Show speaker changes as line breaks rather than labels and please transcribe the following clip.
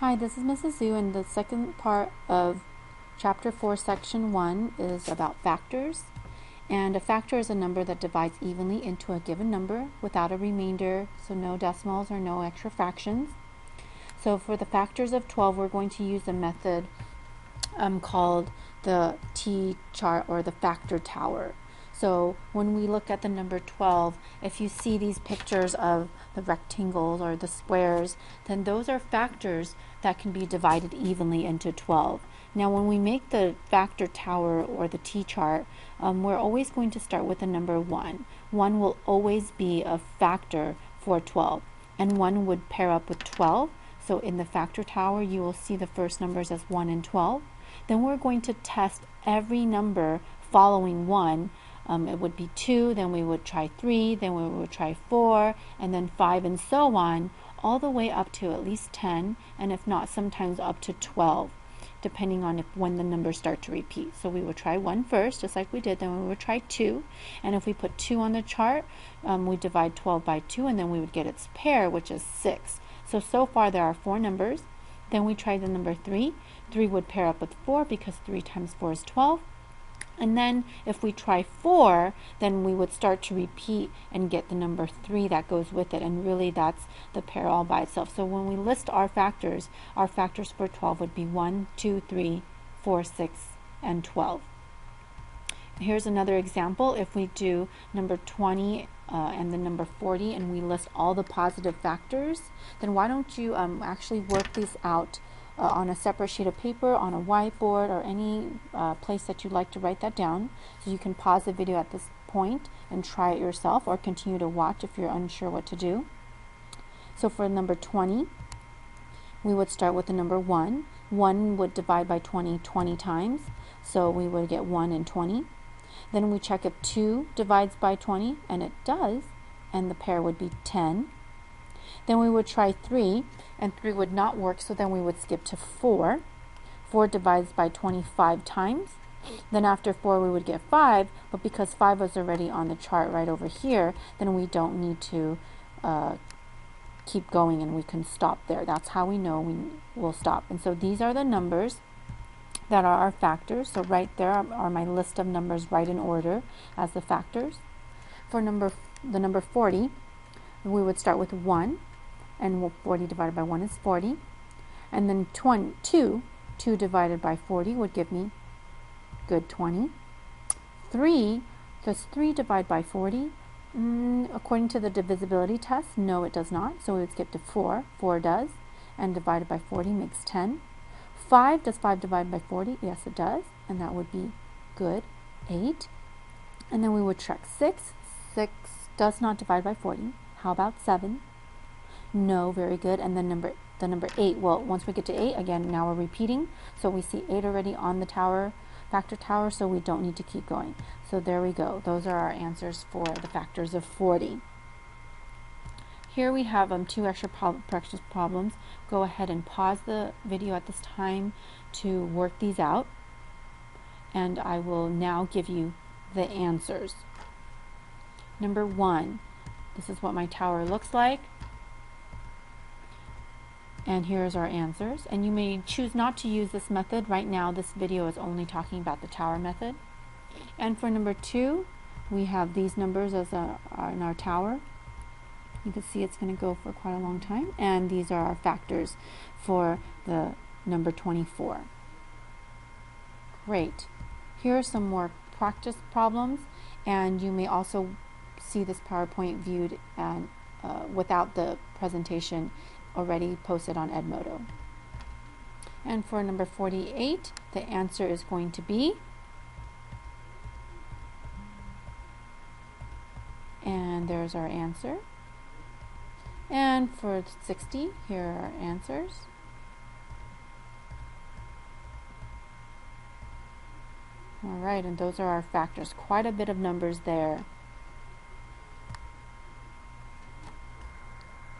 Hi, this is Mrs. Zhu, and the second part of Chapter 4, Section 1 is about factors. And a factor is a number that divides evenly into a given number without a remainder, so no decimals or no extra fractions. So for the factors of 12, we're going to use a method um, called the T chart or the factor tower. So when we look at the number 12, if you see these pictures of the rectangles or the squares, then those are factors that can be divided evenly into 12. Now when we make the factor tower or the T-chart, um, we're always going to start with the number 1. 1 will always be a factor for 12, and 1 would pair up with 12. So in the factor tower, you will see the first numbers as 1 and 12. Then we're going to test every number following 1 um, it would be 2, then we would try 3, then we would try 4, and then 5, and so on, all the way up to at least 10, and if not, sometimes up to 12, depending on if when the numbers start to repeat. So we would try 1 first, just like we did, then we would try 2, and if we put 2 on the chart, um, we divide 12 by 2, and then we would get its pair, which is 6. So, so far there are 4 numbers. Then we try the number 3. 3 would pair up with 4 because 3 times 4 is 12. And then if we try 4, then we would start to repeat and get the number 3 that goes with it. And really that's the pair all by itself. So when we list our factors, our factors for 12 would be 1, 2, 3, 4, 6, and 12. Here's another example. If we do number 20 uh, and the number 40 and we list all the positive factors, then why don't you um, actually work these out uh, on a separate sheet of paper, on a whiteboard, or any uh, place that you'd like to write that down. So you can pause the video at this point and try it yourself or continue to watch if you're unsure what to do. So for number 20, we would start with the number 1. 1 would divide by 20 20 times, so we would get 1 and 20. Then we check if 2 divides by 20, and it does, and the pair would be 10. Then we would try 3, and 3 would not work, so then we would skip to 4. 4 divides by 25 times. Then after 4 we would get 5, but because 5 was already on the chart right over here, then we don't need to uh, keep going and we can stop there. That's how we know we will stop. And so these are the numbers that are our factors. So right there are, are my list of numbers right in order as the factors. For number the number 40, we would start with 1 and 40 divided by 1 is 40. And then 20, 2, 2 divided by 40 would give me good 20. 3, does 3 divide by 40? Mm, according to the divisibility test, no it does not. So we would skip to 4. 4 does. And divided by 40 makes 10. 5, does 5 divide by 40? Yes it does. And that would be good 8. And then we would check 6. 6 does not divide by 40. How about 7? No, very good. And then number the number 8, well, once we get to 8, again, now we're repeating. So we see 8 already on the tower, factor tower, so we don't need to keep going. So there we go. Those are our answers for the factors of 40. Here we have um, two extra practice problems. Go ahead and pause the video at this time to work these out. And I will now give you the answers. Number one, this is what my tower looks like. And here's our answers. And you may choose not to use this method. Right now, this video is only talking about the tower method. And for number two, we have these numbers as a, in our tower. You can see it's going to go for quite a long time. And these are our factors for the number 24. Great. Here are some more practice problems. And you may also see this PowerPoint viewed and, uh, without the presentation already posted on Edmodo. And for number 48, the answer is going to be and there's our answer. And for 60, here are our answers. All right, and those are our factors. Quite a bit of numbers there.